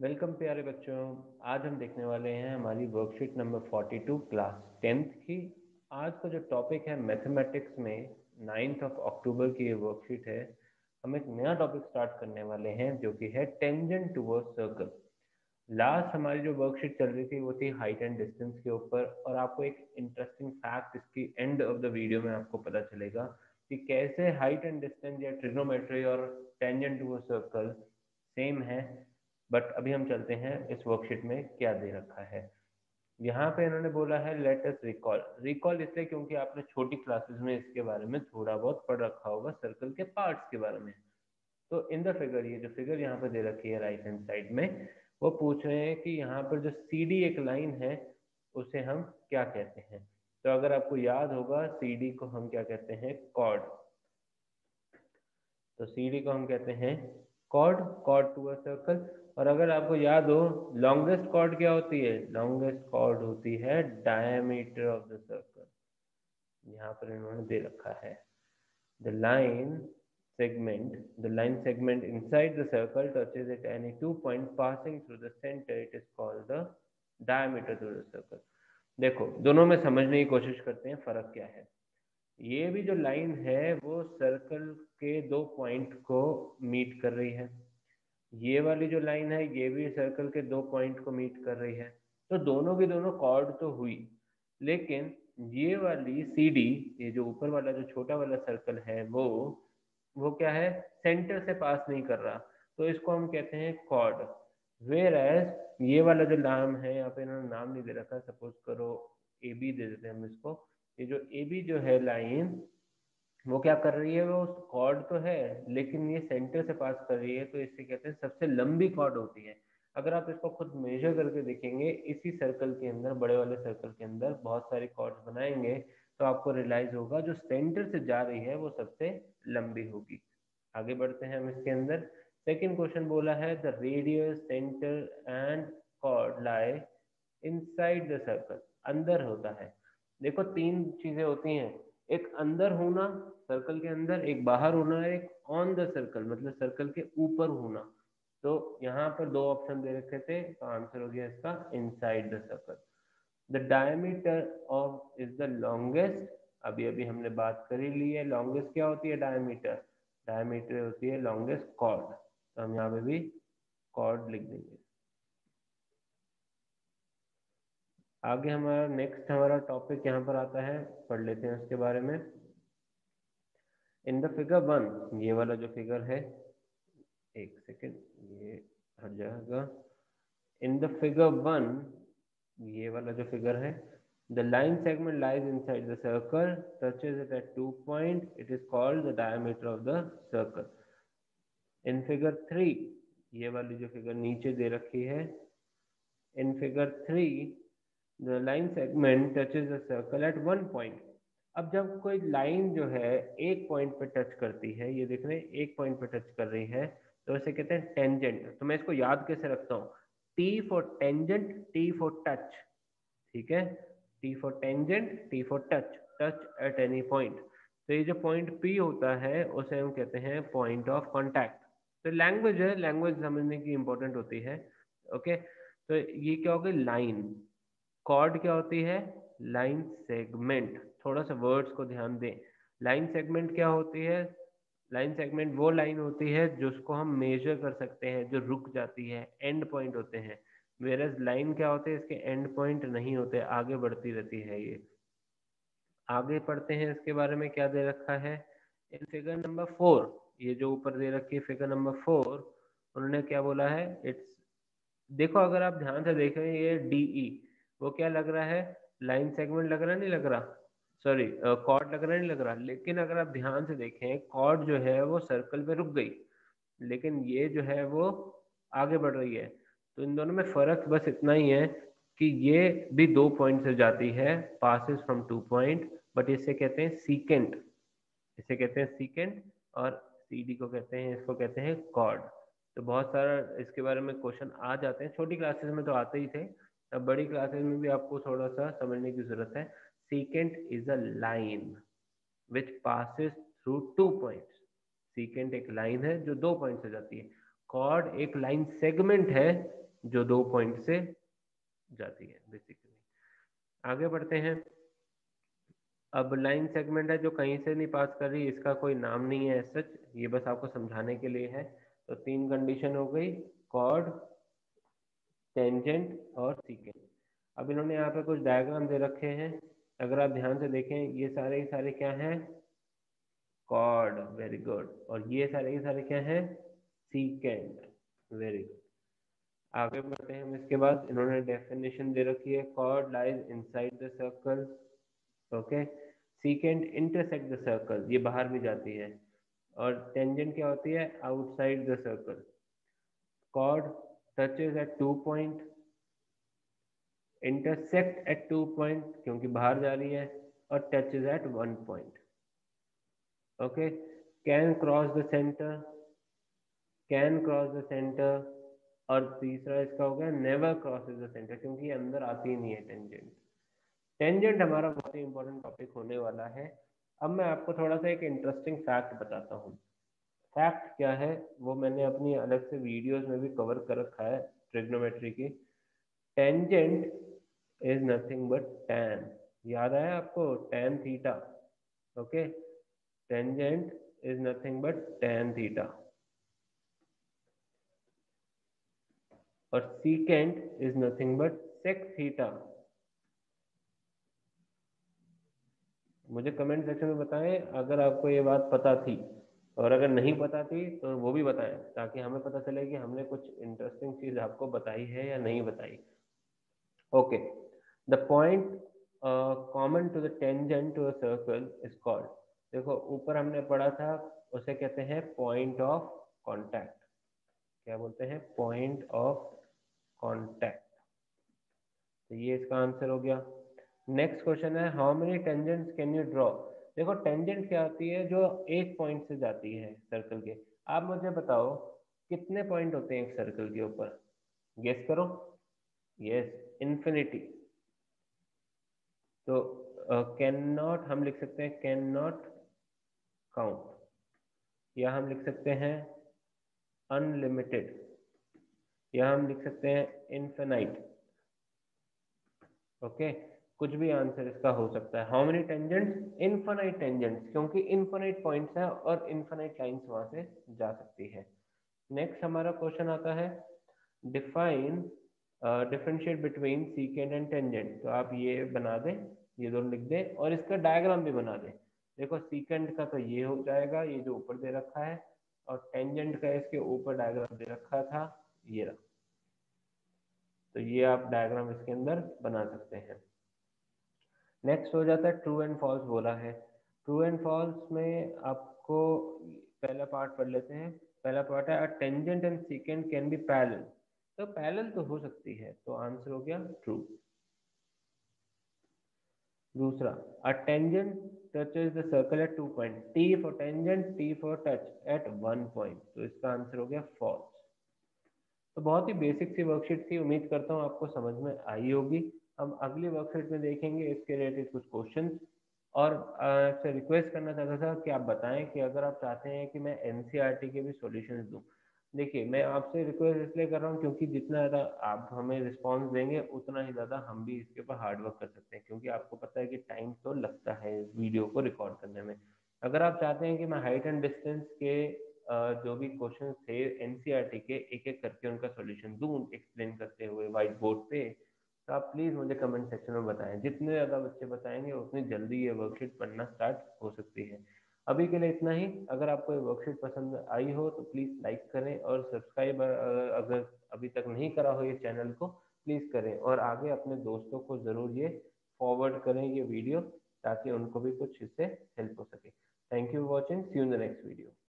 Welcome प्यारे बच्चों, आज हम देखने वाले हैं हमारी वर्कशीट नंबर 42 क्लास टेंथ की। आज का जो टॉपिक है मैथमेटिक्स में नाइन्थ ऑफ़ अक्टूबर की ये वर्कशीट है। हम एक नया टॉपिक स्टार्ट करने वाले हैं, जो कि है टेंजेंट टूवर्ड सर्कल लास्ट हमारी जो वर्कशीट चल रही थी, वो थी हाइट एंड डिस्टेंस के ऊपर, और आपको एक इंटरेस्टिंग फैक्ट इसकी एंड ऑफ़ द वीडियो में आपको पता चलेगा कि कैसे हाइट एंड डिस्टेंस या ट्रिग्नोमेट्री और टेंजेंट टू सर्कल सेम है। बट अभी हम चलते हैं इस वर्कशीट में क्या दे रखा है। यहाँ पे इन्होंने बोला है लेटेस्ट रिकॉल रिकॉल इसलिए क्योंकि आपने छोटी क्लासेस में इसके बारे में थोड़ा बहुत पढ़ रखा होगा सर्कल के पार्ट्स के बारे में। तो इन द फिगर ये जो फिगर यहाँ पे दे रखी है राइट हैंड साइड में, वो पूछ रहे हैं कि यहाँ पर जो CD एक लाइन है, उसे हम क्या कहते हैं? तो अगर आपको याद होगा CD को हम क्या कहते हैं? कॉर्ड तो CD को हम कहते हैं chord chord to a circle और अगर आपको याद हो लॉन्गेस्ट कॉर्ड क्या होती है? लॉन्गेस्ट कॉर्ड होती है डायमीटर ऑफ़ द सर्कल यहाँ पर इन्होंने दे रखा है। The line segment the line segment inside the circle touches it any two point passing through the centre it is called the diameter through the circle देखो, दोनों में समझने की कोशिश करते हैं, फ़र्क क्या है? ये भी जो लाइन है, वो सर्कल के दो पॉइंट को मीट कर रही है। ये वाली जो लाइन है, ये भी सर्कल के दो पॉइंट को मीट कर रही है। तो दोनों की दोनों कॉर्ड तो हुई, लेकिन ये वाली सी डी ये जो ऊपर वाला, जो छोटा वाला सर्कल है वो वो क्या है? सेंटर से पास नहीं कर रहा। तो इसको हम कहते हैं कॉर्ड वेर एज ये वाला जो नाम है, यहाँ पे इन्होंने नाम नहीं दे रखा सपोज़ करो ए बी दे देते हैं हम इसको। ये जो ए बी जो है लाइन वो क्या कर रही है, वो कॉर्ड तो है, लेकिन ये सेंटर से पास कर रही है तो इससे कहते हैं सबसे लंबी कॉर्ड होती है। अगर आप इसको खुद मेजर करके देखेंगे, इसी सर्कल के अंदर, बड़े वाले सर्कल के अंदर बहुत सारे कॉर्ड्स बनाएँगे तो आपको रियलाइज़ होगा जो सेंटर से जा रही है, वो सबसे लंबी होगी। आगे बढ़ते हैं हम इसके अंदर। सेकेंड क्वेश्चन बोला है the radius centre and chord lie inside the circle अंदर होता है। देखो, तीन चीज़ें होती हैं। एक अंदर होना सर्कल के अंदर, एक बाहर होना है एक ऑन द सर्कल मतलब सर्कल के ऊपर होना। तो यहाँ पर दो ऑप्शन दे रखे थे तो आंसर हो गया इसका inside the circle the diameter of is the longest अभी अभी हमने बात कर ही ली है लॉन्गेस्ट क्या होती है डायमीटर डायमीटर होती है लॉन्गेस्ट कॉर्ड तो हम यहाँ पे भी कॉर्ड लिख देंगे। आगे हमारा नेक्स्ट हमारा टॉपिक यहाँ पर आता है, पढ़ लेते हैं उसके बारे में। इन द फिगर वन ये वाला जो फिगर है, एक सेकेंड ये हर जाएगा। इन द फिगर वन ये वाला जो फिगर है the line segment lies inside the circle touches it at two point it is called the diameter of the circle in figure three ये वाली जो फिगर नीचे दे रखी है in figure three the line segment touches a circle at one point. अब जब कोई लाइन जो है, एक पॉइंट पे टच करती है, ये देख रहे हैं, एक पॉइंट पे टच कर रही है तो इसे कहते हैं टेंजेंट तो मैं इसको याद कैसे रखता हूँ? T for tangent T for touch ठीक है? T for tangent T for touch touch at any point तो ये जो पॉइंट पी होता है, उसे हम कहते हैं पॉइंट ऑफ़ कॉन्टैक्ट तो लैंग्वेज है लैंग्वेज समझने की इंपॉर्टेंट होती है. ओके तो ये क्या हो गई? लाइन कॉर्ड क्या होती है? Line segment. थोड़ा सा वर्ड्स को ध्यान दें। लाइन सेगमेंट क्या होती है? लाइन सेगमेंट वो लाइन होती है जिसको हम मेजर कर सकते हैं, जो रुक जाती है एंड पॉइंट होते हैं। वेरस लाइन क्या होते हैं? इसके एंड पॉइंट नहीं होते, आगे बढ़ती रहती है ये। आगे पढ़ते हैं, इसके बारे में क्या दे रखा है? फिगर नंबर फोर ये जो ऊपर दे रखी है फिगर नंबर फोर उन्होंने क्या बोला है? इट्स देखो, अगर आप ध्यान से देखें, ये डीई वो क्या लग रहा है? लाइन सेगमेंट लग रहा नहीं लग रहा? सॉरी कॉर्ड लग रहा नहीं लग रहा? लेकिन अगर आप ध्यान से देखें कॉर्ड जो है वो सर्कल पे रुक गई। लेकिन ये जो है वो आगे बढ़ रही है। तो इन दोनों में फ़र्क बस इतना ही है कि ये भी दो पॉइंट से जाती है passes from two point but इसे कहते हैं सीकेंट इसे कहते हैं सीकेंट और CD को कहते हैं, इसको कहते हैं कॉर्ड तो बहुत सारा इसके बारे में क्वेश्चन आ जाते हैं। छोटी क्लासेस में तो आते ही थे। अब बड़ी क्लासेस में भी आपको थोड़ा सा समझने की ज़रूरत है। Secant is a line which passes through two points secant एक लाइन है जो दो पॉइंट से जाती है। कॉर्ड एक लाइन सेगमेंट है जो दो पॉइंट से जाती है बेसिकली आगे बढ़ते हैं। अब लाइन सेगमेंट है जो कहीं से नहीं पास कर रही, इसका कोई नाम नहीं है सच ये बस आपको समझाने के लिए है। तो तीन कंडीशन हो गई। कॉर्ड टेंजेंट और सीकेंट अब इन्होंने यहाँ पे कुछ डायग्राम दे रखे हैं। अगर आप ध्यान से देखें, ये सारे के सारे क्या हैं? कॉर्ड वेरी गुड और ये सारे के सारे क्या हैं? सीकेंड वेरी गुड आगे बढ़ते हैं हम इसके बाद। इन्होंने डेफिनेशन दे रखी है। Chord lies inside the circle okay secant intersect the circle ये बाहर भी जाती है। और टेंजेंट क्या होती है? Outside the circle chord touches at two point intersect at two point क्योंकि बाहर जा रही है, और touches at one point okay can cross the centre can cross the centre और तीसरा इसका हो गया नेवर क्रॉस द सेंटर क्योंकि अंदर आती ही नहीं है टेंजेंट टेंजेंट हमारा बहुत ही इंपॉर्टेंट टॉपिक होने वाला है। अब मैं आपको थोड़ा सा एक इंटरेस्टिंग फैक्ट बताता हूँ। फैक्ट क्या है, वो मैंने अपनी अलग से वीडियोस में भी कवर कर रखा है, ट्रिग्नोमेट्री की। Tangent is nothing but tan याद आया आपको? Tan theta okay tangent is nothing but tan theta और secant is nothing but sec theta मुझे कमेंट सेक्शन में बताएँ, अगर आपको ये बात पता थी। और अगर नहीं पता थी तो वो भी बताएँ, ताकि हमें पता चले कि हमने कुछ इंटरेस्टिंग चीज़ आपको बताई है या नहीं बताई। Okay the point common to the tangent to circle is called देखो, ऊपर हमने पढ़ा था, उसे कहते हैं पॉइंट ऑफ़ कॉन्टैक्ट क्या बोलते हैं? पॉइंट ऑफ़ कॉन्टैक्ट तो ये इसका आंसर हो गया। नेक्स्ट क्वेश्चन है how many tangents can you draw देखो टेंजेंट क्या होती है जो एक पॉइंट से जाती है सर्कल के। आप मुझे बताओ कितने पॉइंट होते हैं एक सर्कल के ऊपर? गेस करो। यस इन्फिनिटी तो कैन uh, नॉट हम लिख सकते हैं कैन नॉट काउंट या हम लिख सकते हैं अनलिमिटेड या हम लिख सकते हैं इन्फेनाइट ओके okay? कुछ भी आंसर इसका हो सकता है। How many tangents infinite tangents क्योंकि इन्फानाइट पॉइंट्स है और इन्फानाइट लाइंस वहाँ से जा सकती है। नेक्स्ट हमारा क्वेश्चन आता है define differentiate between secant and tangent तो आप ये बना दें, ये दोनों लिख दें और इसका डायग्राम भी बना दें। देखो सीकेंड का तो ये हो जाएगा, ये जो ऊपर दे रखा है, और टेंजेंट का इसके ऊपर डायग्राम दे रखा था, ये रहा। तो ये आप डायग्राम इसके अंदर बना सकते हैं। नेक्स्ट हो जाता है ट्रू एंड फॉल्स बोला है। ट्रू एंड फॉल्स में आपको पहला पार्ट पढ़ लेते हैं। पहला पार्ट है tangent and secant can be parallel तो पैरेलल तो हो सकती है तो आंसर हो गया ट्रू दूसरा a tangent touches the circle at two point. T for tangent, t for touch at one point. तो इसका आंसर हो गया false. तो बहुत ही बेसिक सी वर्कशीट थी, उम्मीद करता हूँ आपको समझ में आई होगी। हम अगली वर्कशीट में देखेंगे इसके रिलेटेड कुछ क्वेश्चन और आपसे रिक्वेस्ट करना चाहता था कि आप बताएँ कि अगर आप चाहते हैं कि मैं एन e के भी सोल्यूशन दूँ। देखिए, मैं आपसे रिक्वेस्ट इसलिए कर रहा हूँ क्योंकि जितना ज़्यादा आप हमें रिस्पांस देंगे, उतना ही ज़्यादा हम भी इसके ऊपर हार्ड वर्क कर सकते हैं। क्योंकि आपको पता है कि टाइम तो लगता है वीडियो को रिकॉर्ड करने में। अगर आप चाहते हैं कि मैं हाइट एंड डिस्टेंस के जो भी क्वेश्चन थे एन e के एक एक करके उनका सोल्यूशन दूँ एक्सप्लेन करते हुए व्हाइट बोर्ड पे तो आप प्लीज़ मुझे कमेंट सेक्शन में बताएँ। जितने ज़्यादा बच्चे बताएँगे, उतनी जल्दी ये वर्कशीट पढ़ना स्टार्ट हो सकती है। अभी के लिए इतना ही। अगर आपको ये वर्कशीट पसंद आई हो तो प्लीज़ लाइक करें और सब्सक्राइब अगर अभी तक नहीं करा हो ये चैनल को प्लीज़ करें और आगे अपने दोस्तों को ज़रूर ये फॉरवर्ड करें ये वीडियो ताकि उनको भी कुछ इससे हेल्प हो सके। Thank you watching see you the next video